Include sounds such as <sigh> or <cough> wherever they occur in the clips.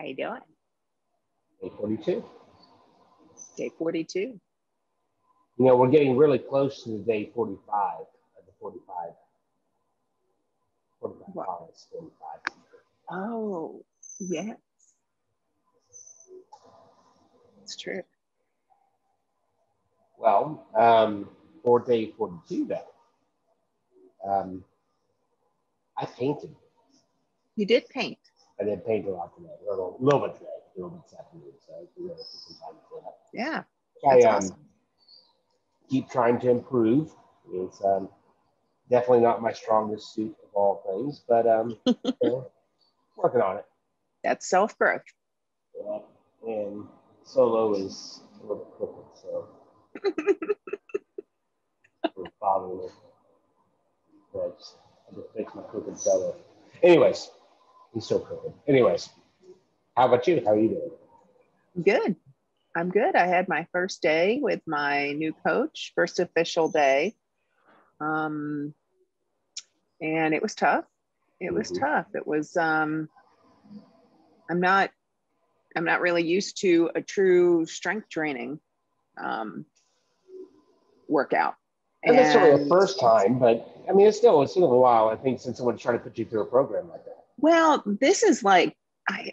How you doing? Day 42. Day 42. You know, we're getting really close to the day 45 of the 45. 45 What? hours, 45. Oh, yes. It's true. Well, um, for day 42, though, um, I painted. You did paint. I did paint a lot today, or a little, little bit today, a little bit this afternoon. So we some time to clean up. Yeah. I um, awesome. keep trying to improve. It's um, definitely not my strongest suit of all things, but um, <laughs> you know, working on it. That's self growth. Yeah. And solo is a little bit crooked, so we're bothering it. But I just, I just fix my crooked solo. Anyways, he's so crooked. Anyways, how about you? How are you doing? Good. I'm good. I had my first day with my new coach, first official day. Um, and it was tough. It was Mhm. tough. It was um I'm not I'm not really used to a true strength training um workout. Not necessarily the first time, but I mean, it's still it's still a while. I think since someone's trying to put you through a program like that. Well, this is like I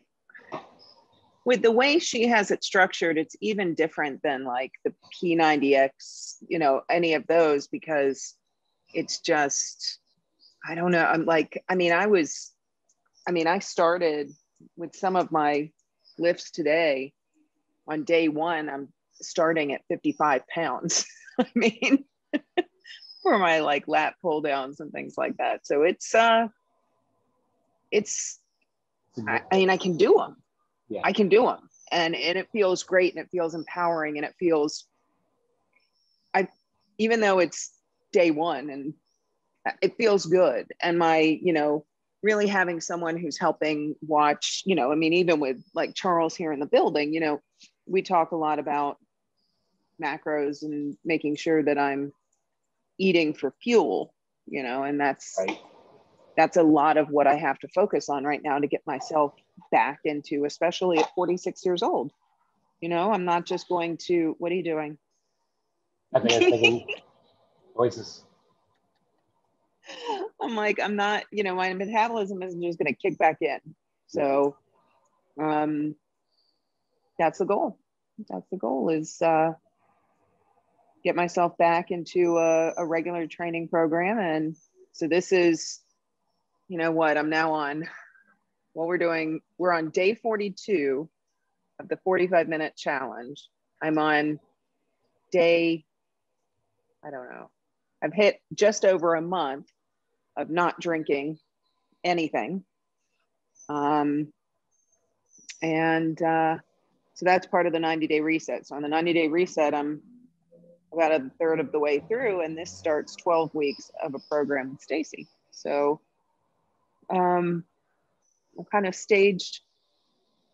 with the way she has it structured, it's even different than like the P90X, you know, any of those because it's just I don't know. I'm like, I mean, I was I mean, I started with some of my lifts today on day one. I'm starting at 55 pounds. <laughs> I mean, <laughs> for my like lat pull downs and things like that. So it's uh it's I, I mean, I can do them. Yeah. I can do them, and and it feels great, and it feels empowering, and it feels. I, even though it's day one, and it feels good, and my, you know, really having someone who's helping watch, you know, I mean, even with like Charles here in the building, you know, we talk a lot about macros and making sure that I'm eating for fuel, you know, and that's right. That's a lot of what I have to focus on right now to get myself back into, especially at 46 years old. You know, I'm not just going to, what are you doing? I think I'm thinking voices. <laughs> I'm like, I'm not, you know, my metabolism isn't just going to kick back in. So, um, that's the goal. That's the goal is, uh, get myself back into a, a regular training program. And so this is, you know what, I'm now on, what we're doing, we're on day 42 of the 45 minute challenge. I'm on day, I don't know, I've hit just over a month of not drinking anything. Um, and uh, so that's part of the 90 day reset. So on the 90 day reset, I'm about a third of the way through, and this starts 12 weeks of a program with Stacy. So um, I'm kind of staged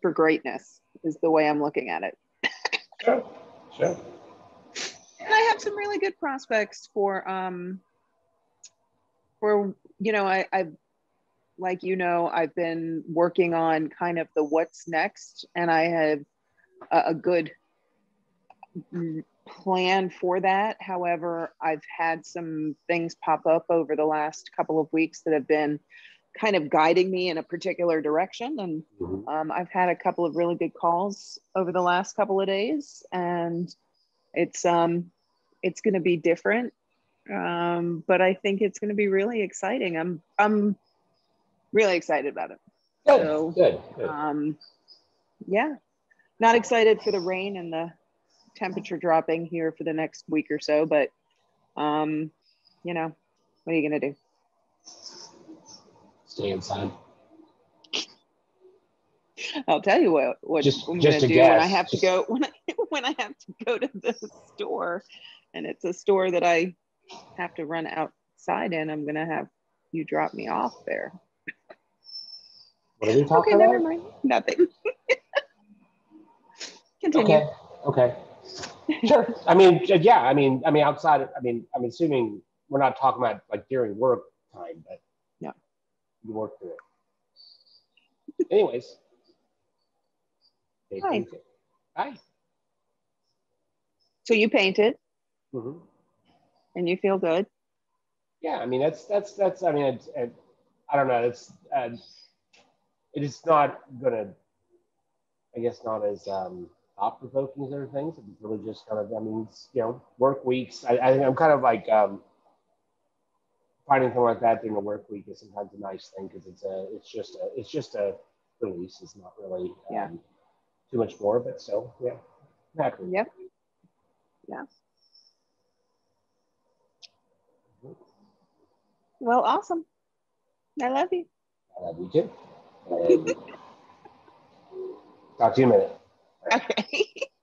for greatness, is the way I'm looking at it. Sure. Sure. and I have some really good prospects for um for you know I I've like you know I've been working on kind of the what's next and I have a, a good plan for that however I've had some things pop up over the last couple of weeks that have been kind of guiding me in a particular direction and Mhm. um, I've had a couple of really good calls over the last couple of days, and it's um, it's going to be different, um, but I think it's going to be really exciting. I'm I'm really excited about it. Good. So, good. Good. Um, yeah, not excited for the rain and the temperature dropping here for the next week or so, but um, you know, what are you going to do? Stay inside. I'll tell you what what Just- I'm just gonna a do when I guess. have to go <laughs> when I when I have to go to the store, and it's a store that I have to run outside in. I'm gonna have you drop me off there. What are we talking Okay, never mind. Nothing. <laughs> Continue. Okay. Okay. Sure. I mean, yeah. I mean, I mean, outside. Of, I mean, I'm assuming we're not talking about like during work time, but. You work through it. Anyways, Hi. Hi. So you painted Mhm. and you feel good. Yeah, I mean that's that's that's. I mean, it's, it, I don't know. It's uh, it is not gonna. I guess not as um, thought provoking as other things. It's really just kind of. I mean, it's, you know, work weeks. I, I think I'm kind of like um, finding something like that during a work week is sometimes a nice thing because it's a it's just a it's just a release. It's not really um, Yeah. too much more, but so yeah, I'm. Yep. Yeah. Well, awesome. I love you. I love you too. <laughs> Talk to you in a minute. Okay. <laughs>